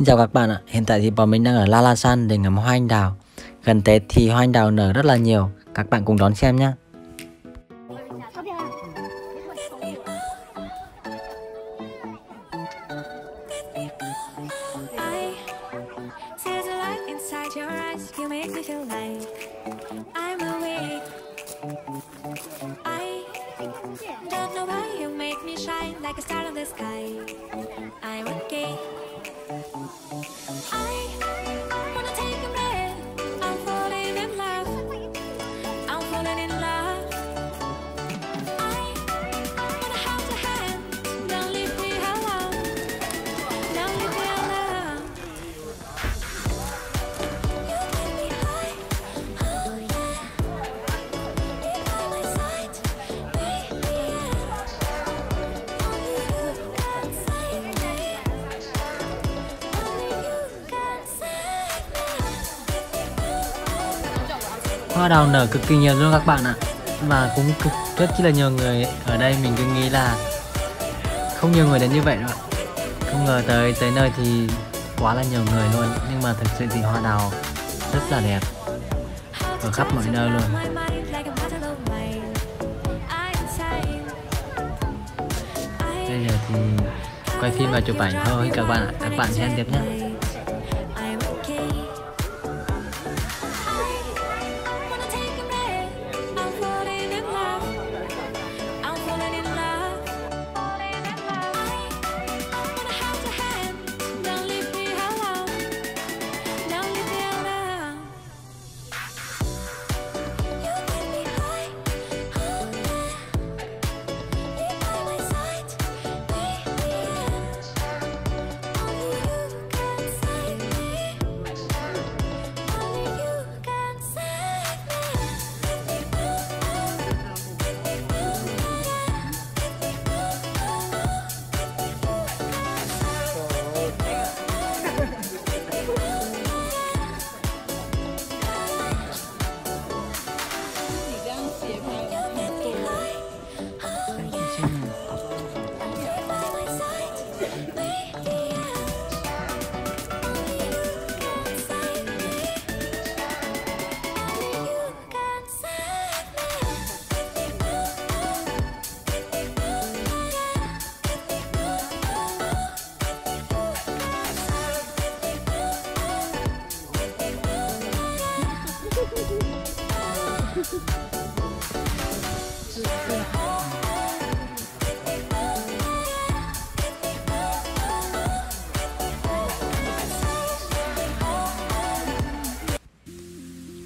Xin chào các bạn ạ, hiện tại thì bọn mình đang ở La La San để ngắm hoa anh đào. Gần Tết thì hoa anh đào nở rất là nhiều, các bạn cùng đón xem nhé like a star in the sky. I'm okay. Hoa đào nở cực kỳ nhiều luôn các bạn ạ. Và cũng cực rất chỉ là nhiều người ở đây mình cứ nghĩ là không nhiều người đến như vậy đâu không ngờ tới tới nơi thì quá là nhiều người luôn. Nhưng mà thực sự thì hoa đào rất là đẹp. Ở khắp mọi nơi luôn. Bây giờ thì quay phim và chụp ảnh thôi các bạn ạ. Các bạn xem tiếp nhé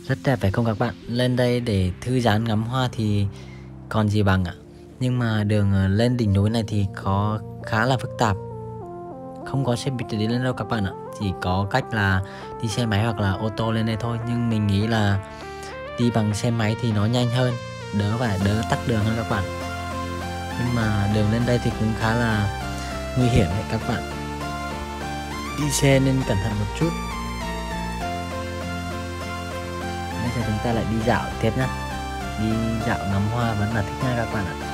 Rất đẹp phải không các bạn? Lên đây để thư giãn ngắm hoa thì còn gì bằng ạ. Nhưng mà đường ờ, lên đỉnh núi này thì có khá là phức tạp. Không có xe buýt để đi lên đâu các bạn ạ. Chỉ có cách là đi xe máy hoặc là ô tô lên đây thôi. Nhưng mình nghĩ là đi bằng xe máy thì nó nhanh hơn, đỡ phải đỡ tắc đường hơn các bạn. Nhưng mà đường lên đây thì cũng khá là nguy hiểm đấy các bạn. Đi xe nên cẩn thận một chút giờ chúng ta lại đi dạo tiếp nhá. Đi dạo ngắm hoa vẫn là thích nha các bạn ạ.